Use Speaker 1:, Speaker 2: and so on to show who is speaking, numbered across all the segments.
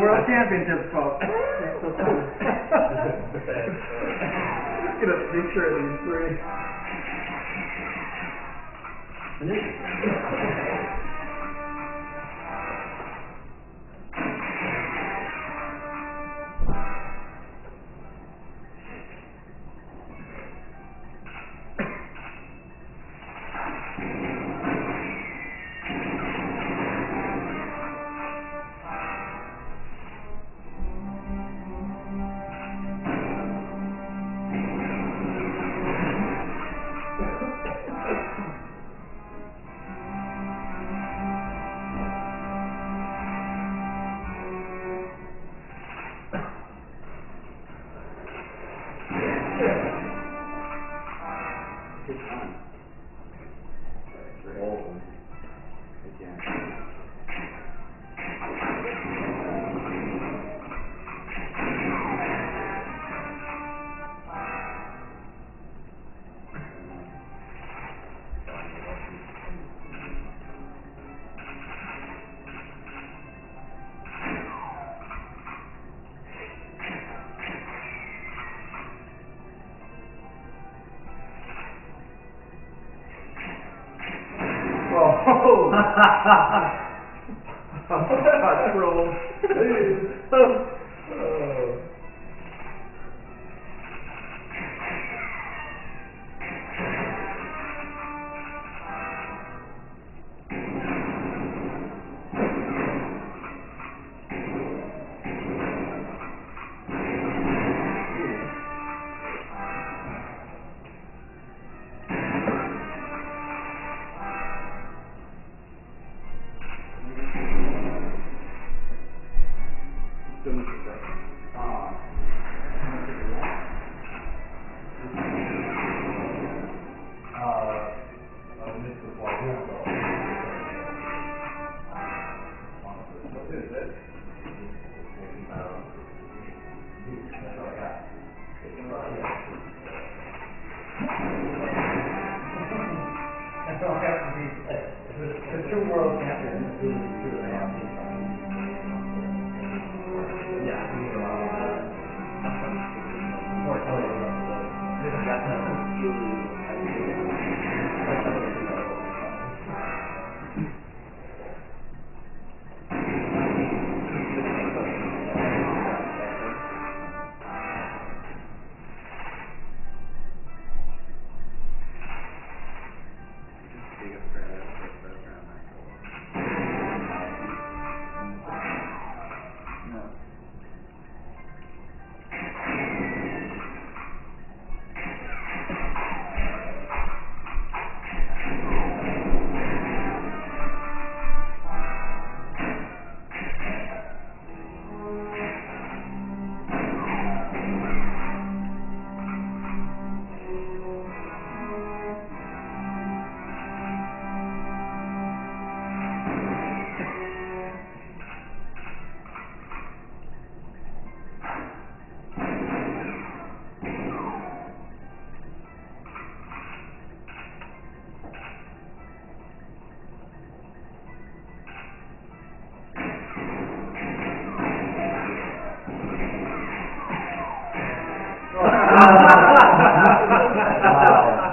Speaker 1: World Championship, folks.
Speaker 2: Get a picture of these three.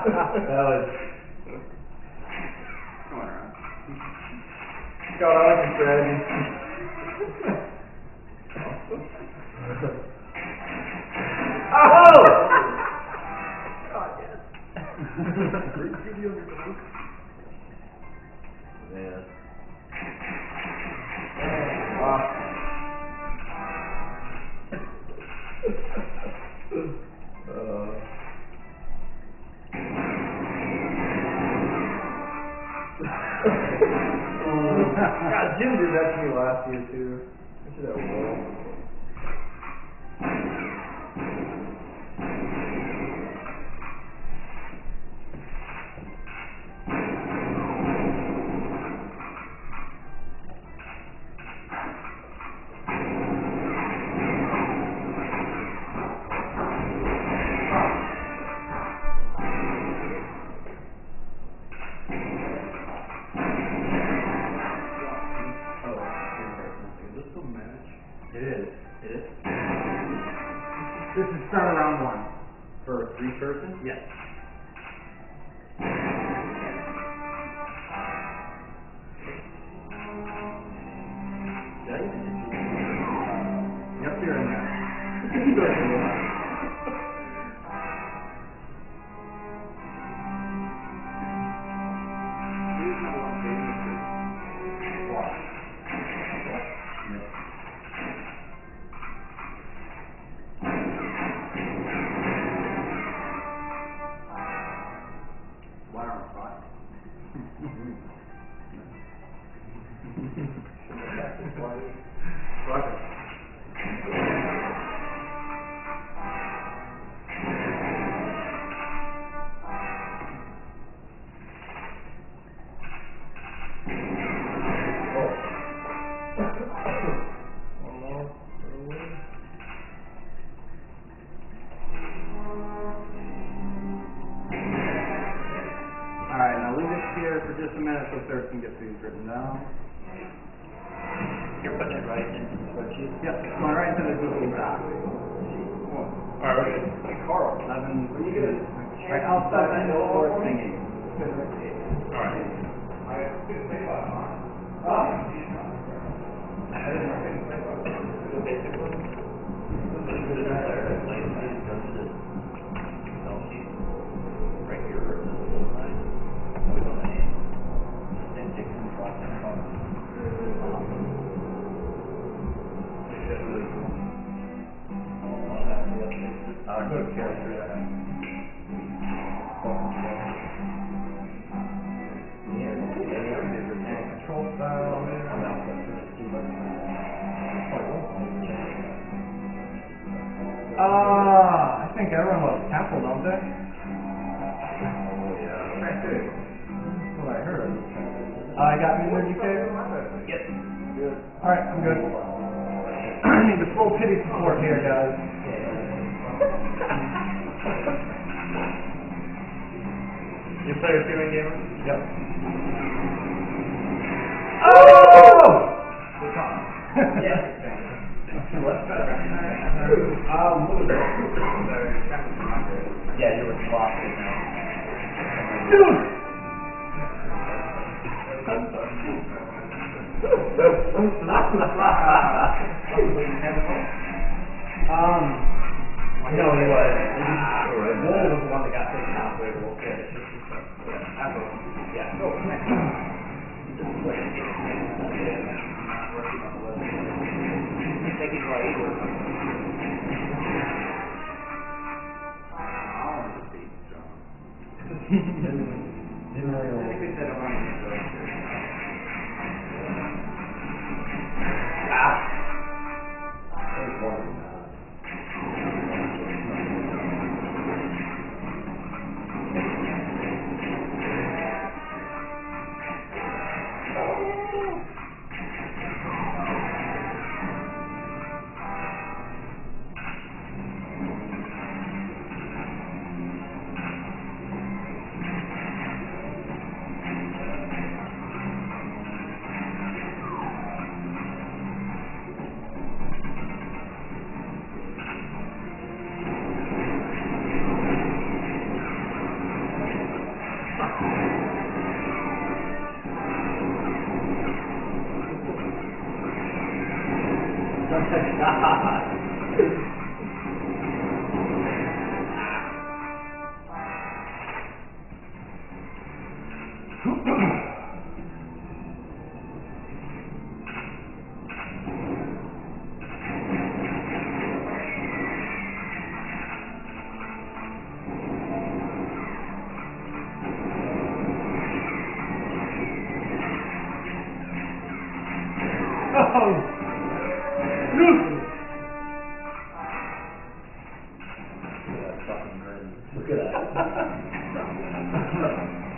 Speaker 1: that
Speaker 2: was.
Speaker 1: Come on, Ron.
Speaker 3: Got all the
Speaker 1: strategies. One on
Speaker 3: Friday. Friday.
Speaker 2: Yeah, you were sloppy now.
Speaker 3: Dude! um,
Speaker 1: no, he was. Was the one that got taken out. Uh, yeah,
Speaker 2: right. Denial. fucking. Look at that.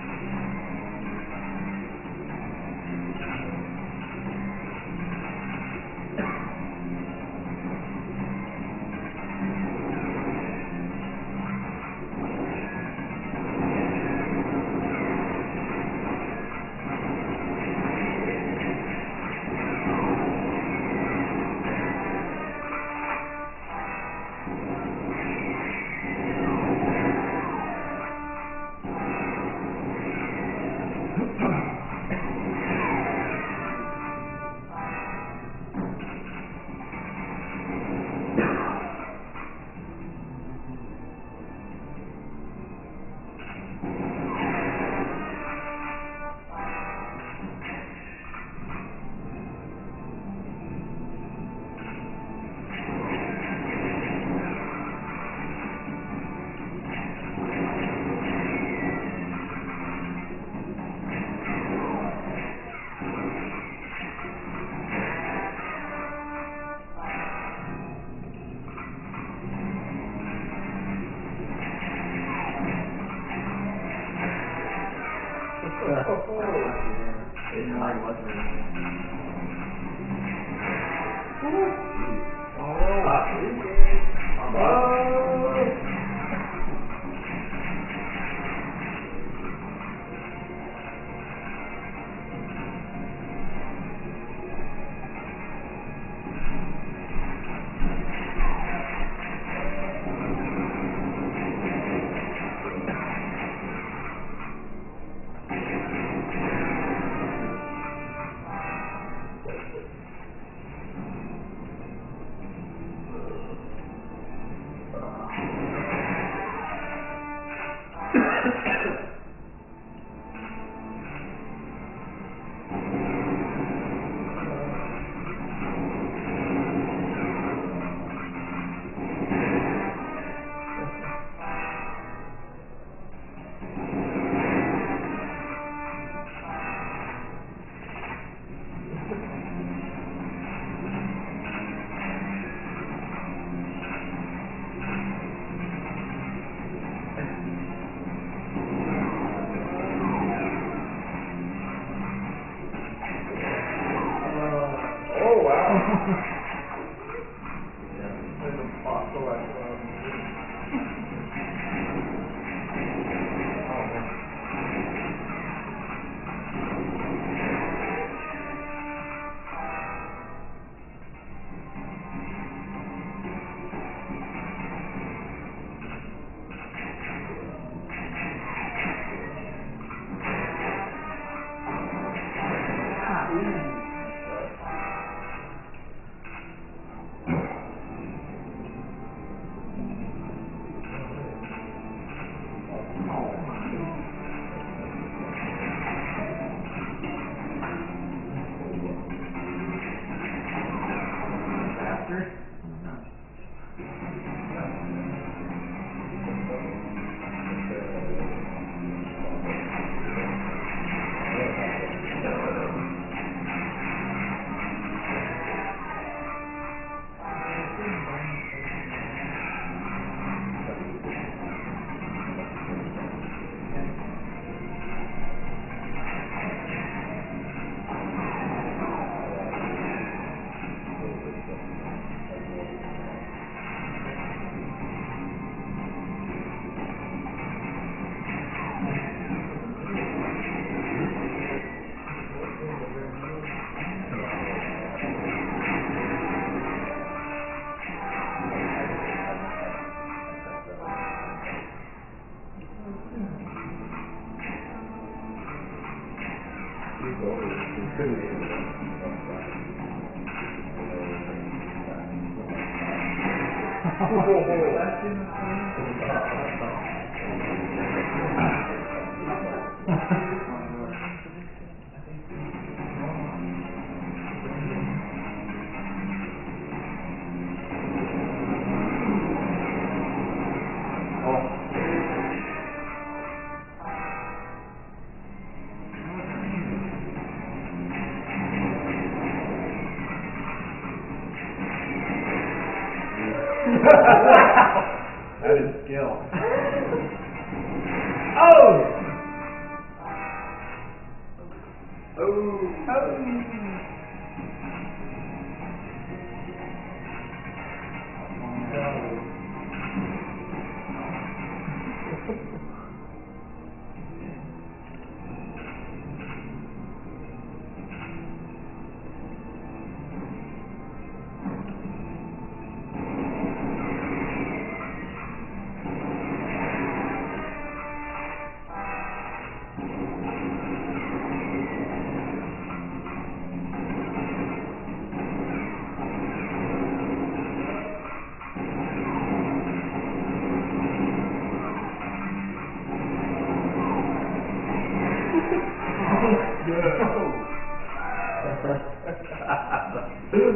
Speaker 3: Yeah.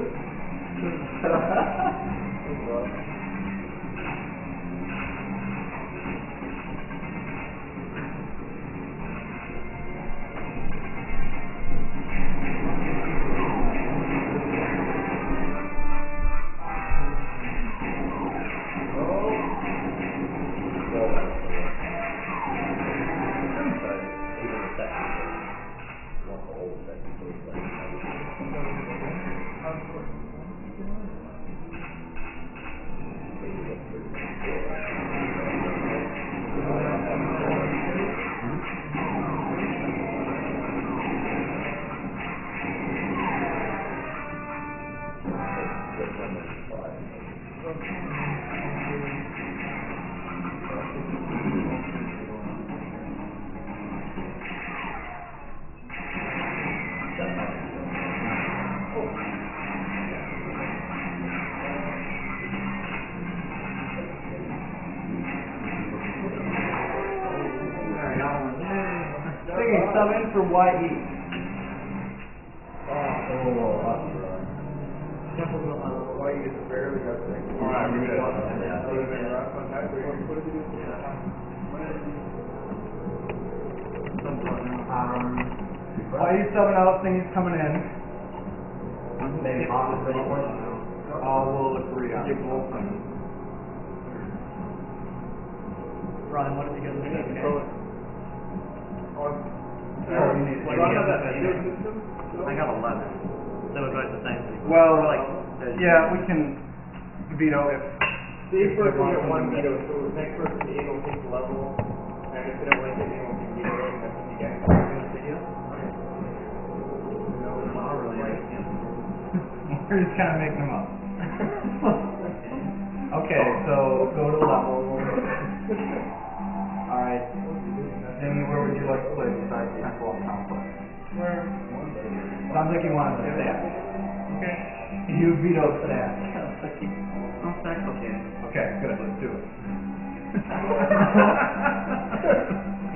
Speaker 3: YE?
Speaker 2: Oh, that's right.
Speaker 1: Temple's not my role.
Speaker 3: YE is barely got things.
Speaker 2: Alright, we're good.
Speaker 3: Yeah, so it's been rough on that, but what did you do? Um, YE subbing out, things coming in.
Speaker 2: Maybe office anymore?
Speaker 3: Uh, we'll agree on.
Speaker 2: Get both of them.
Speaker 1: Ron, what did you get in the
Speaker 3: you need-
Speaker 1: Well, I have that
Speaker 3: veto
Speaker 1: system.
Speaker 4: I got eleven. So it goes the same thing.
Speaker 3: Well,
Speaker 4: like, there's-
Speaker 3: yeah, we can veto if.
Speaker 1: See, if we're going to one veto, so the next person to able to take the level, and if they don't like it, anyone can veto it, and that's what you get. Video? No,
Speaker 4: Not really.
Speaker 3: We're just kind of making them up. Where would you like to play besides temple and complex?
Speaker 1: Where?
Speaker 3: Like you want to staff.
Speaker 1: Okay.
Speaker 3: You veto staff.
Speaker 4: Oh, that's okay.
Speaker 3: Okay, good. Let's do it.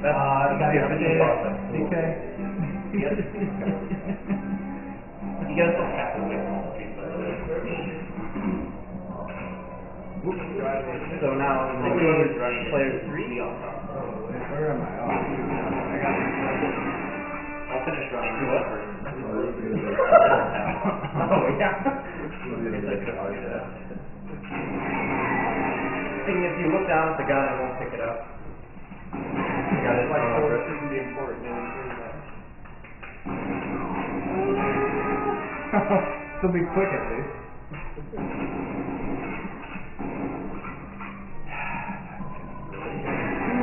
Speaker 3: uh, you got your DK.
Speaker 4: You guys don't have to wait the So now, the game is running player three. I'll
Speaker 3: Where am I? Oh, I got
Speaker 4: finish running up.
Speaker 3: Oh, oh, yeah.
Speaker 4: Thing is, you look down at the gun, it won't pick it up.
Speaker 3: Got it.
Speaker 1: Like, oh, this shouldn't be important, and here's that.
Speaker 3: It'll be quick at least.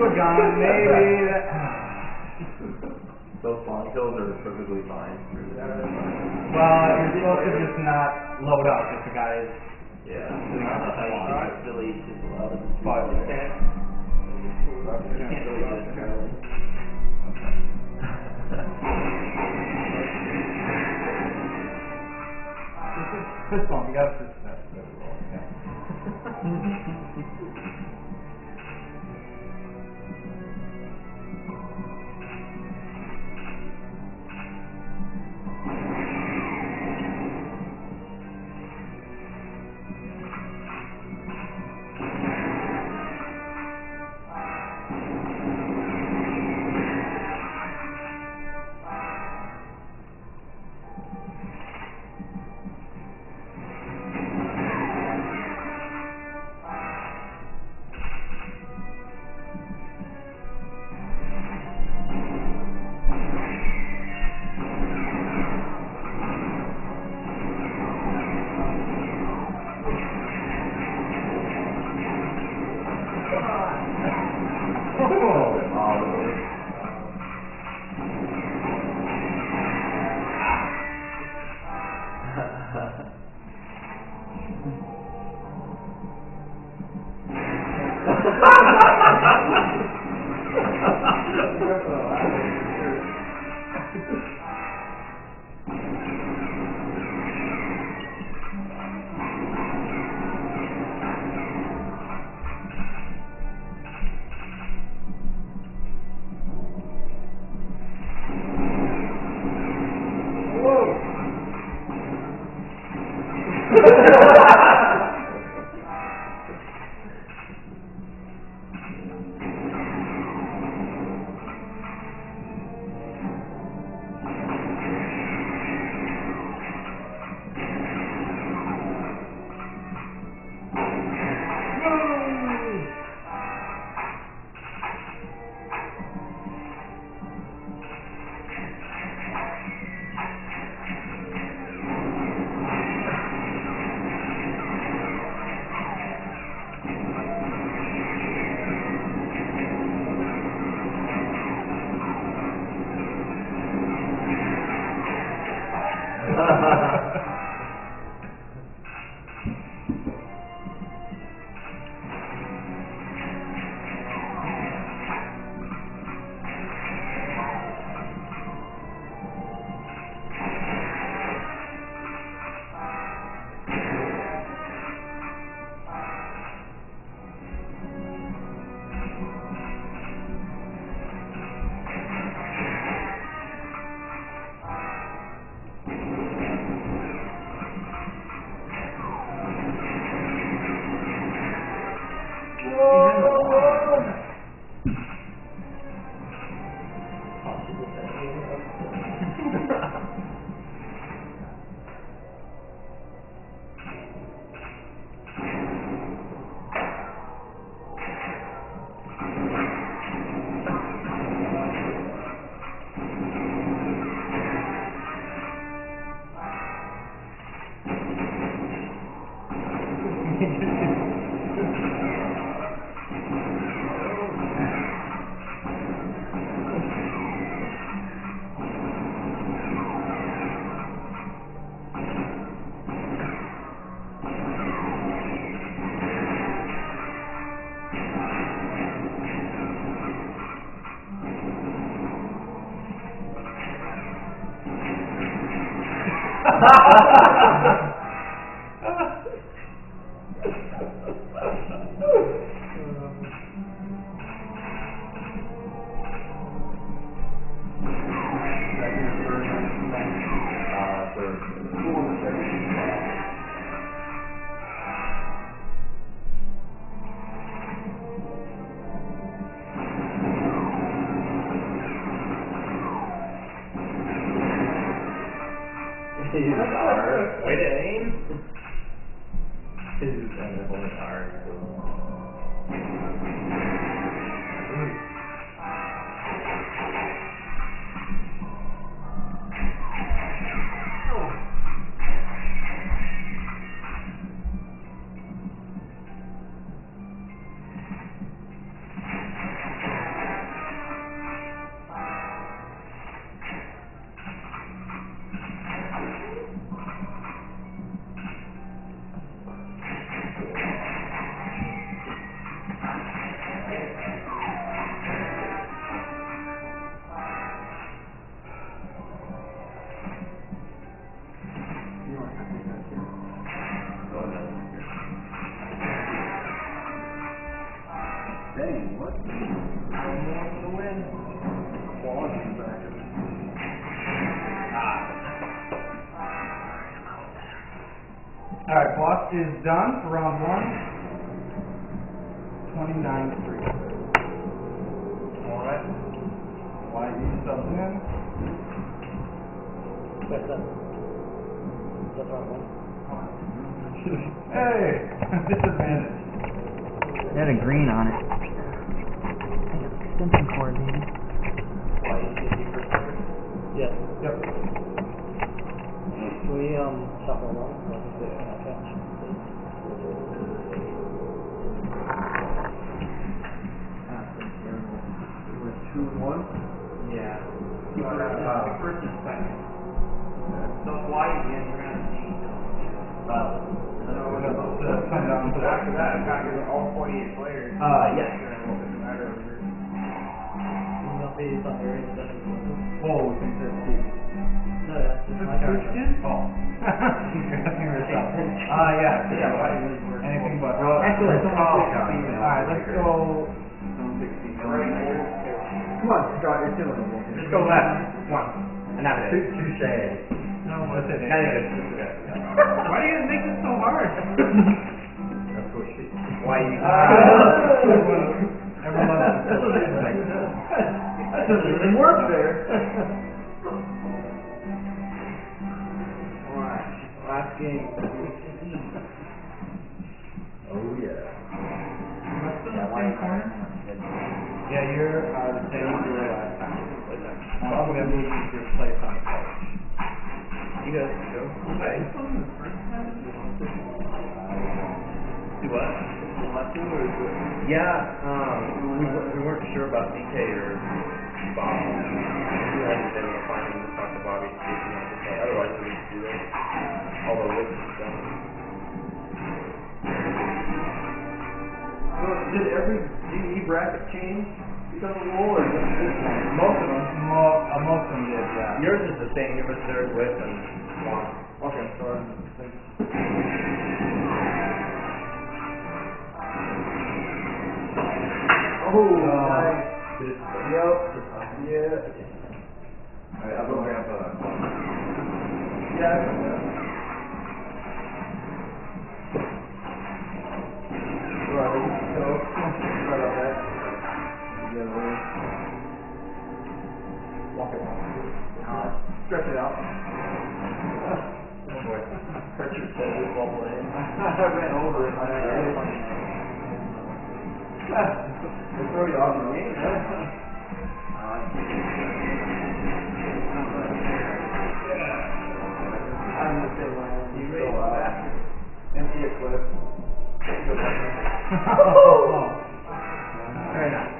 Speaker 3: Were gone, maybe. That...
Speaker 2: Those long kills are perfectly fine.
Speaker 3: Well, you're supposed to just not load up if the guy is
Speaker 2: Yeah.
Speaker 3: sitting on the sideline.
Speaker 4: Billy is allowed.
Speaker 3: But
Speaker 1: Okay.
Speaker 4: You can't really it, Charlie.
Speaker 3: fist bump, you got a fist bump.
Speaker 2: Is hard.
Speaker 1: Way aim.
Speaker 2: His is definitely hard. Dang,
Speaker 3: Alright, boss is done for round one. Twenty-nine three.
Speaker 1: Alright.
Speaker 3: YE subs in.
Speaker 4: That's done. That's round one.
Speaker 3: Hey, disadvantage.
Speaker 5: It had a green on it. Extension cord, maybe.
Speaker 1: Why you should be first?
Speaker 4: Yes.
Speaker 3: Yep.
Speaker 4: We, um, shuffle along?
Speaker 2: It was two one.
Speaker 1: Yeah.
Speaker 2: Uh, uh,
Speaker 1: First and second. So why again, you're gonna.
Speaker 2: Uh,
Speaker 4: after that, I gotta all forty-eight players.
Speaker 2: uh, yes.
Speaker 4: Matter of years. Not based on their independent.
Speaker 3: Whoa, we can set two.
Speaker 4: No, that's just my character.
Speaker 3: Oh. You're asking yourself. Uh, yeah, yeah, why did it work? Anything but.
Speaker 4: Actually,
Speaker 3: Let's
Speaker 4: someone
Speaker 3: go.
Speaker 4: picked me.
Speaker 3: Alright, let's go. Come on, Scott, you're killing me.
Speaker 1: Just go left. One. And that's it.
Speaker 2: Touche.
Speaker 3: No, that's it.
Speaker 1: Kind of good.
Speaker 3: Why do you make this so hard?
Speaker 2: That's what she.
Speaker 1: Why you?
Speaker 3: Everyone else.
Speaker 4: Doesn't even work there.
Speaker 3: Alright, last game.
Speaker 2: Oh yeah.
Speaker 3: Am I still in the same corner? Yeah, you're, uh, the same as you were last time. I'm gonna move you to your place on the couch.
Speaker 1: You guys go. Do what? Yeah, um, we, we weren't sure about DK or Bob. We hadn't been able to find him to talk to Bobby, see if he to. Otherwise, we would do that. Although Wicks is done.
Speaker 2: So did every GE bracket change because of war or just this one?
Speaker 3: Most of them. Mo, uh, most of them did, yeah.
Speaker 1: Yours is the same. Yours was third with and one.
Speaker 2: Okay, so I think. Oh, nice. Yep. Yeah. Alright, I'll go grab a. Yeah. That. Right.
Speaker 1: So, sorry about that. You gotta walk it out. Stretch it out.
Speaker 3: Oh boy.
Speaker 1: Hurt your with ball playing. I ran over it. I had it. They you off the game, I'm the same way. You go out. Empty a clip.
Speaker 2: Very nice.